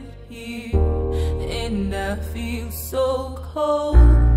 live here and I feel so cold.